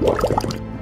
What?